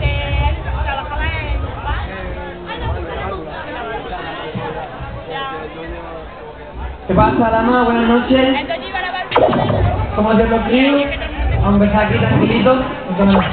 Day. ¿Qué pasa, dama? Buenas noches. Somos de los Crew. Vamos a estar aquí tranquilitos. Vámonos,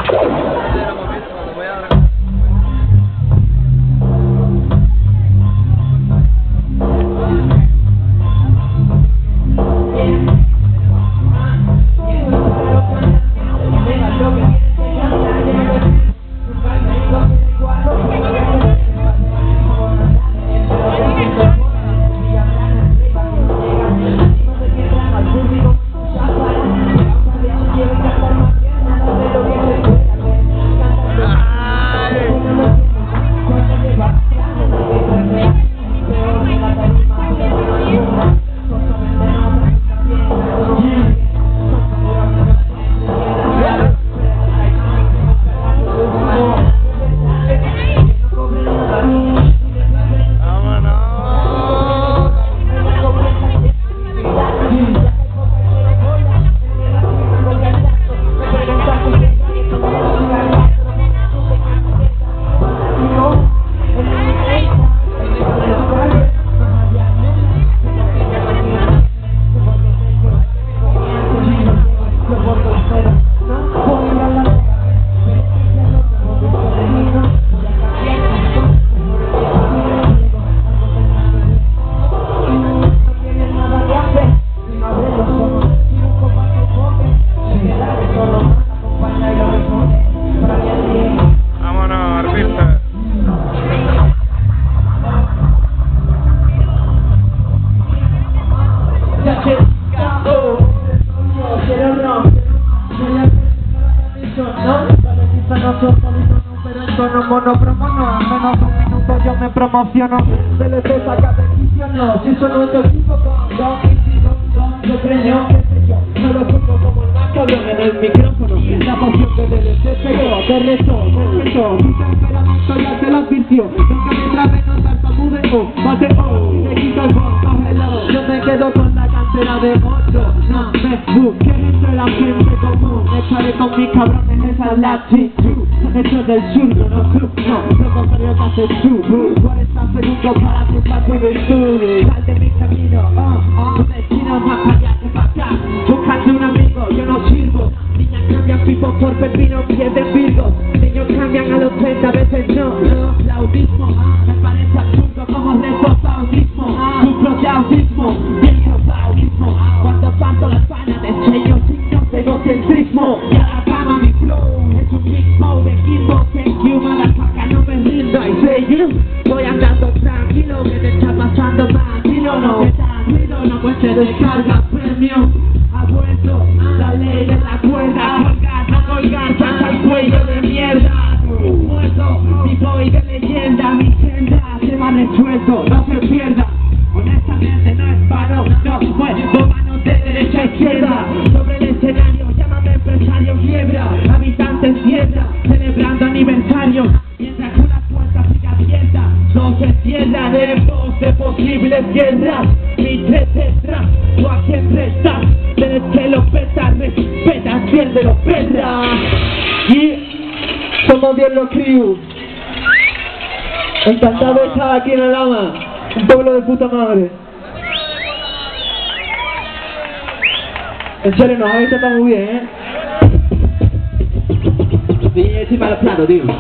Tono monopromo no, en menos de un minuto yo me promociono. TLC saca si en tu equipo con Don Easy, Don Don, yo creo, qué sé yo. No lo pongo como el más cabrón en el micrófono. La poción de TLC pegó, de reto, de reto Mi temperamento ya te lo advirtió. Nunca me trabe, no tartamude, oh, bate, oh Le quito el voto, hello Yo me quedo con la cantera de otro No me busques entre la gente común Echaré con mis cabrones esa latitud Hecho del sur, yo no club, no. Lo contrario que haces tú. 40 segundos para tu virtud Sal de mi camino, oh, oh Tu destino más para allá que para acá Buscando un amigo, yo no sirvo. Niñas cambian pipo por pepino, pierden virgo. Niños cambian a los 30 veces no, Claudismo, me parece absurdo como reto saudismo Tu propio autismo, bien saudismo Cuando parto la España de sello signos de egocentrismo Y a la cama mi flow es un ritmo de equipo Thank you, motherfucker, no me rindo I say you, voy andando tranquilo Que te está pasando tranquilo, no da ruido No pues te descarga premio Ha vuelto la ley de la cuerda Colgar, no colgar, hasta el cuello de mierda Muerto, mi boy de leyenda Mi senda se va resuelto, no se pierda. Honestamente no es paro, no muevo de posibles guerras Mi detrás, tú a quién prestas Tienes que lo petas, respetas, piérdelo, perra Y somos bien los crew Encantado de estar aquí en el Lama, un pueblo de puta madre. En serio, nos habéis tratado muy bien, ¿eh? Sí, encima del plato, tío.